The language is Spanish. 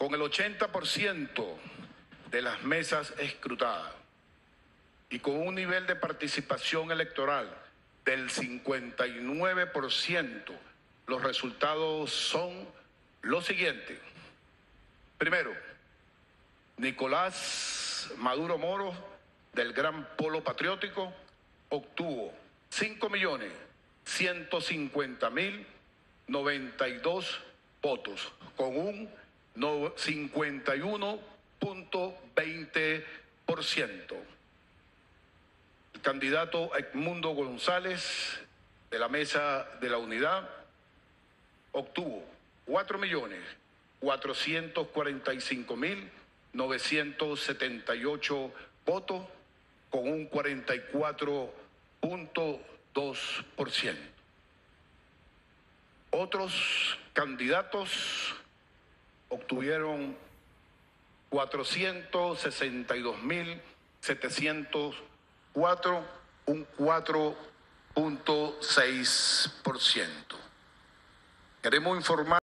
con el 80% de las mesas escrutadas y con un nivel de participación electoral del 59%, los resultados son los siguientes. Primero, Nicolás Maduro Moro del Gran Polo Patriótico obtuvo 5 millones 150 mil 92 votos con un 51.20%. El candidato Edmundo González de la Mesa de la Unidad obtuvo 4 millones 445 mil 978 votos con un 44.2%. Otros candidatos obtuvieron 462.704, un 4.6%. Queremos informar